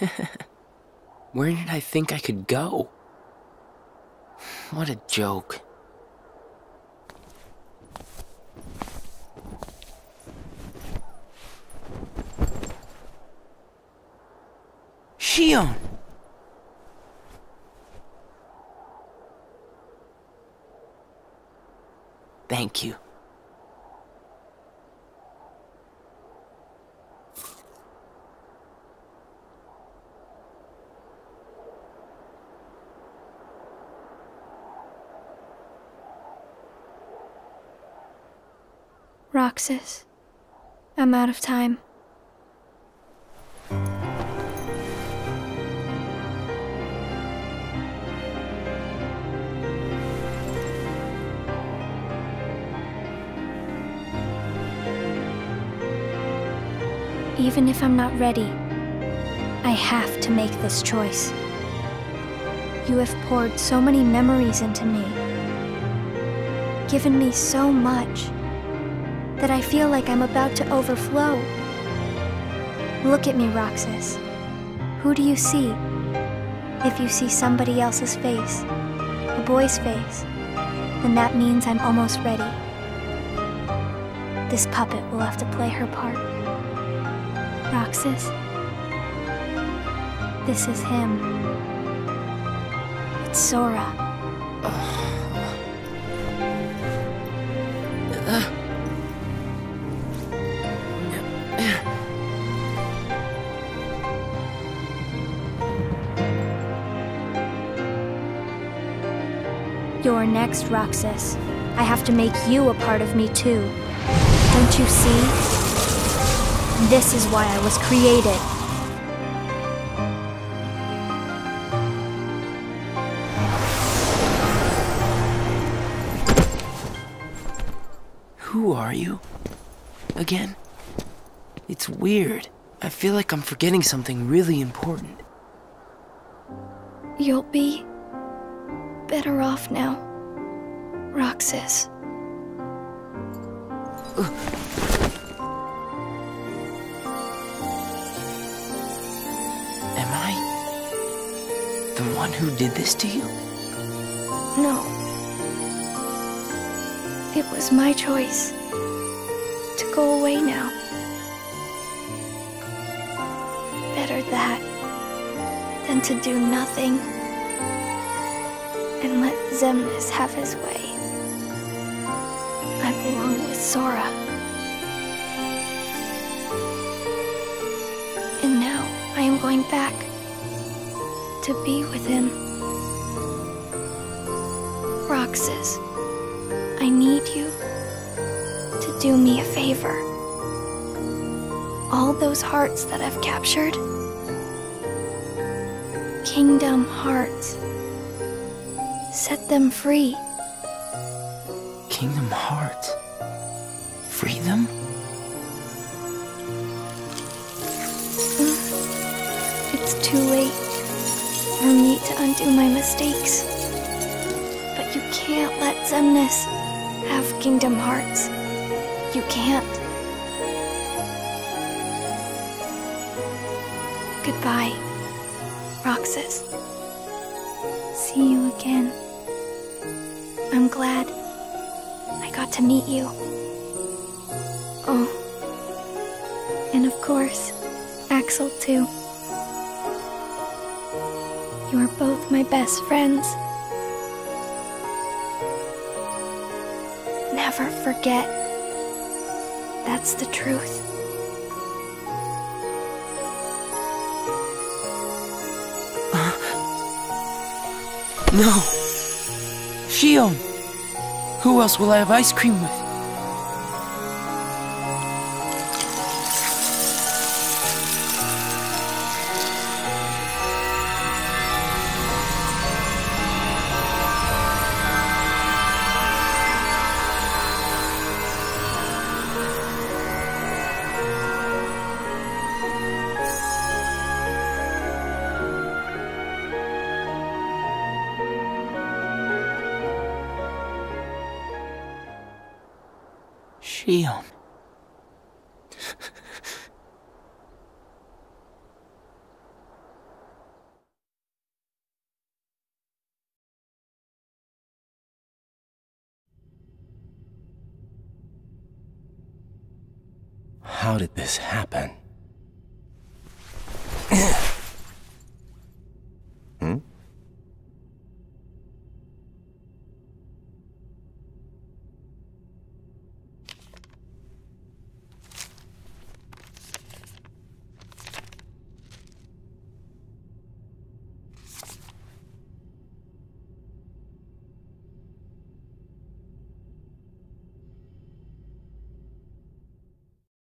Where did I think I could go? What a joke. Xion! Thank you. Roxas, I'm out of time. Even if I'm not ready, I have to make this choice. You have poured so many memories into me, given me so much, that I feel like I'm about to overflow. Look at me, Roxas. Who do you see? If you see somebody else's face, a boy's face, then that means I'm almost ready. This puppet will have to play her part. Roxas, this is him. It's Sora. You're next, Roxas. I have to make you a part of me too. Don't you see? This is why I was created. Who are you? Again? It's weird. I feel like I'm forgetting something really important. You'll be better off now, Roxas. Am I the one who did this to you? No. It was my choice to go away now. Better that than to do nothing and let Xemnas have his way. I belong with Sora. And now I am going back to be with him. Roxas, I need you to do me a favor. All those hearts that I've captured, Kingdom Hearts, set them free. Kingdom Hearts. Free them? Mm. It's too late for me to undo my mistakes. But you can't let Xemnas have Kingdom Hearts. You can't. Goodbye, Roxas. See you again. I'm glad I got to meet you. Oh, and of course, Axel, too. You are both my best friends. Never forget. That's the truth. No! Xion! Who else will I have ice cream with? Xion. How did this happen?